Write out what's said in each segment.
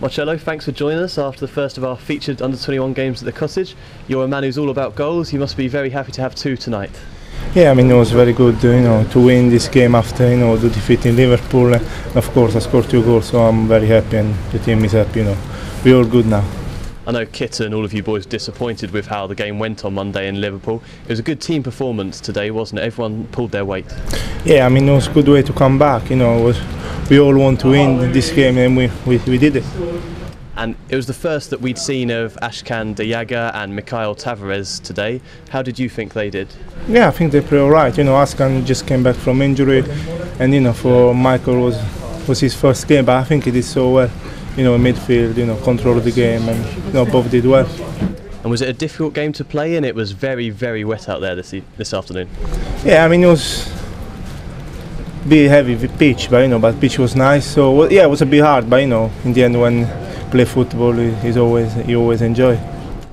Marcello, thanks for joining us after the first of our featured under 21 games at the cottage. You're a man who's all about goals. You must be very happy to have two tonight. Yeah, I mean it was very good, you know, to win this game after you know the defeat in Liverpool. And of course, I scored two goals, so I'm very happy, and the team is happy. You know, we're all good now. I know Kit and all of you boys disappointed with how the game went on Monday in Liverpool. It was a good team performance today, wasn't it? Everyone pulled their weight. Yeah, I mean it was a good way to come back. You know, it was, we all want to win this game, and we, we, we did it. And it was the first that we'd seen of Ashkan Dejagah and Mikhail Tavares today. How did you think they did? Yeah, I think they played all right. You know, Ashkan just came back from injury, and you know, for Michael was was his first game, but I think he did so well. You know, midfield, you know, control the game, and you know, both did well. And was it a difficult game to play in? It was very, very wet out there this e- this afternoon. Yeah, I mean it was bit heavy with pitch, but you know, but pitch was nice. So yeah, it was a bit hard, but you know, in the end, when play football, is always you always enjoy.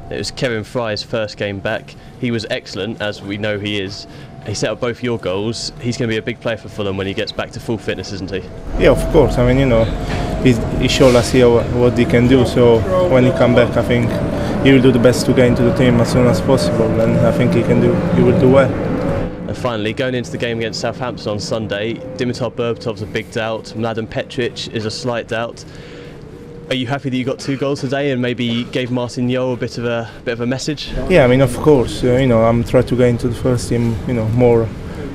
It was Kerim Frei's first game back. He was excellent, as we know he is. He set up both your goals. He's going to be a big player for Fulham when he gets back to full fitness, isn't he? Yeah, of course. I mean, you know, he's, he showed us here what, what he can do. So when he come back, I think he will do the best to get into the team as soon as possible, and I think he can do. He will do well. And finally, going into the game against Southampton on Sunday, Dimitar Berbatov's a big doubt. Mladen Petric is a slight doubt. Are you happy that you got two goals today and maybe gave Martin Jol a bit of a bit of a message? Yeah, I mean, of course. Uh, you know, I'm trying to get into the first team. You know, more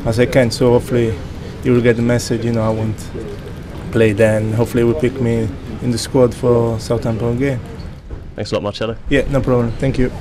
as I can. So hopefully, you will get the message. You know, I won't play then. Hopefully, will pick me in the squad for Southampton game. Thanks a lot, Marcello. Yeah, no problem. Thank you.